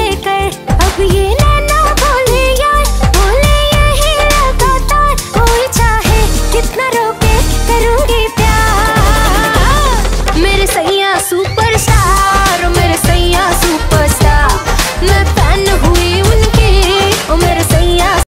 से कर